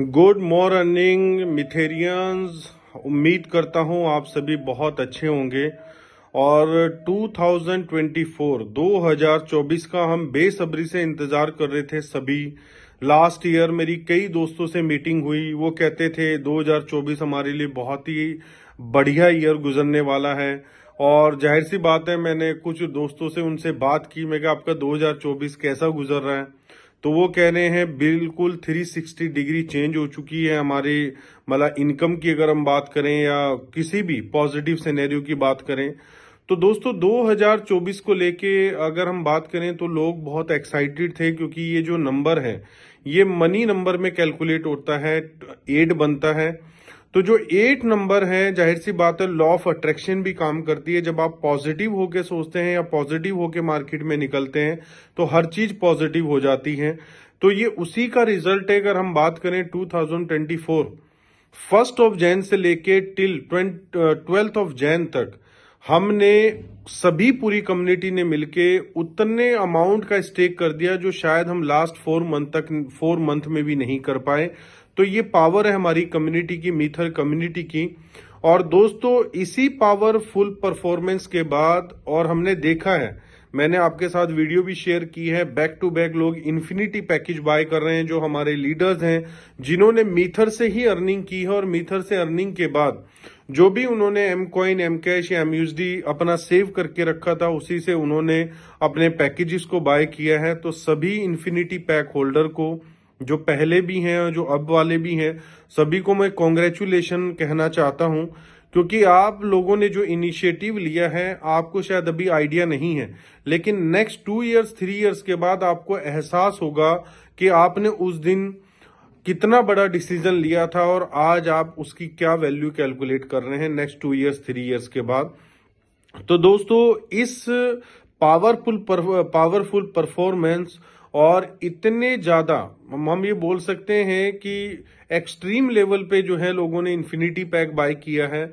Good morning मिथेरियंस उम्मीद करता हूँ आप सभी बहुत अच्छे होंगे। और 2024 2024 का हम बेसब्री से इंतज़ार कर रहे थे सभी। लास्ट ईयर मेरी कई दोस्तों से मीटिंग हुई। वो कहते थे 2024 हमारे लिए बहुत ही बढ़िया ईयर गुजरने वाला है। और ज़ाहिर सी बात है, मैंने कुछ दोस्तों से उनसे बात की। मैं आपका 2024 कैसा गुजर रहा है? तो वो कह रहे हैं, बिल्कुल 360 डिग्री चेंज हो चुकी है हमारे मतलब इनकम की अगर हम बात करें या किसी भी पॉजिटिव सिनेरियो की बात करें तो दोस्तों 2024 को लेके अगर हम बात करें तो लोग बहुत एक्साइटेड थे क्योंकि ये जो नंबर है, ये मनी नंबर में कैलकुलेट होता है एड बनता है। तो जो एट नंबर है, ज़ाहिर सी बात है लॉ ऑफ़ अट्रैक्शन भी काम करती है। जब आप पॉजिटिव होके सोचते हैं या पॉजिटिव होके मार्केट में निकलते हैं तो हर चीज़ पॉजिटिव हो जाती है। तो ये उसी का रिज़ल्ट है, अगर हम बात करें 2024 फ़र्स्ट ऑफ़ जैन से लेके टिल ट्वेल्थ ऑफ़ जैन तक हमने सभी पूरी कम्युनिटी ने मिलके उतने अमाउंट का स्टेक कर दिया जो शायद हम लास्ट फोर मंथ तक फोर मंथ में भी नहीं कर पाए। तो ये पावर है हमारी कम्युनिटी की मीथर कम्युनिटी की। और दोस्तों, इसी पावरफुल परफॉर्मेंस के बाद और हमने देखा है मैंने आपके साथ वीडियो भी शेयर की है। बैक टू बैक लोग इन्फिनिटी पैकेज बाय कर रहे हैं, जो हमारे लीडर्स हैं, जिन्होंने मीथर से ही अर्निंग की है और मीथर से अर्निंग के बाद जो भी उन्होंने एम कॉइन एम कैश या एम अपना सेव करके रखा था, उसी से उन्होंने अपने पैकेजेस को बाय किया है। तो सभी इन्फिनिटी पैक होल्डर को, जो पहले भी हैं और जो अब वाले भी हैं, सभी को मैं कॉन्ग्रेचुलेशन कहना चाहता हूँ क्योंकि आप लोगों ने जो इनिशिएटिव लिया है, आपको शायद अभी आइडिया नहीं है। लेकिन next two years three years के बाद आपको एहसास होगा कि आपने उस दिन कितना बड़ा डिसीज़न लिया था और आज आप उसकी क्या वैल्यू कैलकुलेट कर रहे हैं next two years three years के बाद। तो दोस्तों, इस पावरफुल पावरफुल परफॉर्मेंस और इतने ज़्यादा, हम ये बोल सकते हैं कि एक्सट्रीम लेवल पे जो है लोगों ने इन्फिनिटी पैक बाय किया है।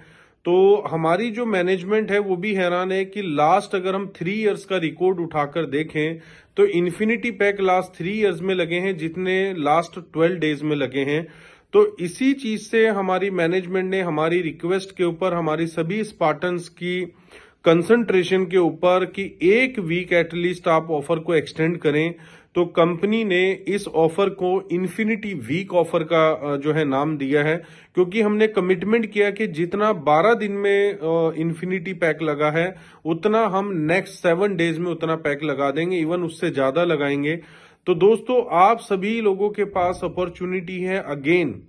तो हमारी जो मैनेजमेंट है, वो भी हैरान है कि लास्ट अगर हम थ्री इयर्स का रिकॉर्ड उठाकर देखें तो infinity pack last three years में लगे हैं, जितने लास्ट ट्वेल्व डेज़ में लगे हैं। तो इसी चीज़ से हमारी मैनेजमेंट ने, हमारी रिक्वेस्ट के ऊपर हमारी सभी स्पार्टन्स की कंसंट्रेशन के ऊपर कि एक वीक एटलीस्ट आप ऑफ़र को एक्सटेंड करें तो कंपनी ने इस ऑफ़र को इन्फिनिटी वीक ऑफ़र का जो है नाम दिया है, क्योंकि हमने कमिटमेंट किया कि जितना 12 दिन में इन्फिनिटी पैक लगा है, उतना हम नेक्स्ट सेवन डेज़ में उतना पैक लगा देंगे इवन उससे ज़्यादा लगाएँगे। तो दोस्तों, आप सभी लोगों के पास अपॉर्चुनिटी है अगेन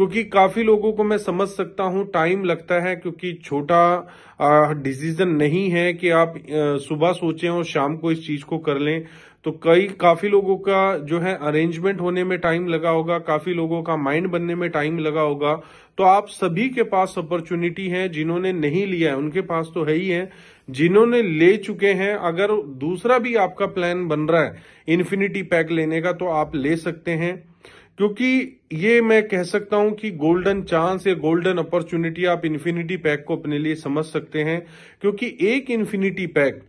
क्योंकि काफ़ी लोगों को मैं समझ सकता हूँ टाइम लगता है क्योंकि छोटा डिसीज़न नहीं है कि आप सुबह सोचें और शाम को इस चीज़ को कर लें। तो कई, काफ़ी लोगों का जो है अरेंजमेंट होने में टाइम लगा होगा, काफ़ी लोगों का माइंड बनने में टाइम लगा होगा। तो आप सभी के पास अपॉर्चुनिटी है, जिन्होंने नहीं लिया है, उनके पास तो है ही है, जिन्होंने ले चुके हैं, अगर दूसरा भी आपका प्लान बन रहा है इन्फिनिटी पैक लेने का तो आप ले सकते हैं। क्योंकि ये मैं कह सकता हूँ कि गोल्डन चांस या गोल्डन अपॉर्चुनिटी आप इन्फिनिटी पैक को अपने लिए समझ सकते हैं, क्योंकि एक इन्फिनिटी पैक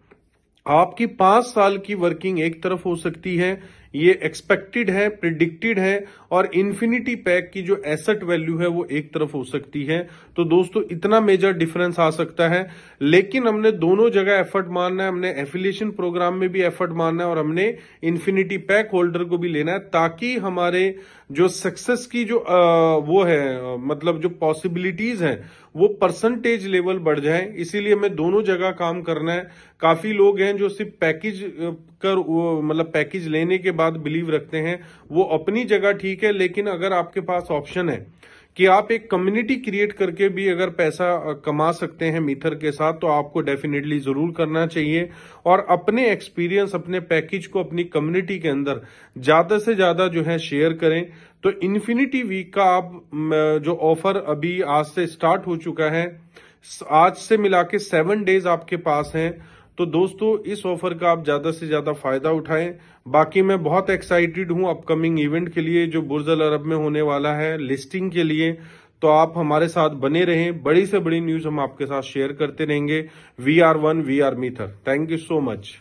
आपकी पाँच साल की वर्किंग एक तरफ़ हो सकती है, ये एक्सपेक्टेड है प्रिडिक्टेड है, और इन्फिनिटी पैक की जो एसेट वैल्यू है वो एक तरफ़ हो सकती है। तो दोस्तों, इतना मेजर डिफरेंस आ सकता है, लेकिन हमने दोनों जगह एफर्ट मारना है, हमने एफिलिएशन प्रोग्राम में भी एफर्ट मारना है और हमने इन्फिनिटी पैक होल्डर को भी लेना है, ताकि हमारे जो सक्सेस की जो आ, वो है मतलब जो पॉसिबिलिटीज हैं वो परसेंटेज लेवल बढ़ जाए। इसीलिए हमें दोनों जगह काम करना है। काफ़ी लोग हैं जो सिर्फ़ पैकेज कर मतलब पैकेज लेने के बाद बिलीव रखते हैं। वो अपनी जगह ठीक है लेकिन अगर आपके पास ऑप्शन है कि आप एक कम्युनिटी क्रिएट करके भी अगर पैसा कमा सकते हैं मीथर के साथ तो आपको डेफिनेटली ज़रूर करना चाहिए। और अपने एक्सपीरियंस अपने पैकेज को अपनी कम्युनिटी के अंदर ज़्यादा से ज़्यादा जो है शेयर करें। तो इन्फिनिटी वीक का आप जो ऑफ़र अभी आज से स्टार्ट हो चुका है आज से मिला के सेवन डेज़ आपके पास हैं। तो दोस्तों, इस ऑफ़र का आप ज़्यादा से ज़्यादा फ़ायदा उठाएँ। बाकी मैं बहुत एक्साइटेड हूँ अपकमिंग इवेंट के लिए, जो बुर्जल अरब में होने वाला है लिस्टिंग के लिए। तो आप हमारे साथ बने रहें। बड़ी से बड़ी न्यूज़ हम आपके साथ शेयर करते रहेंगे। We are one we are मीथर thank you so much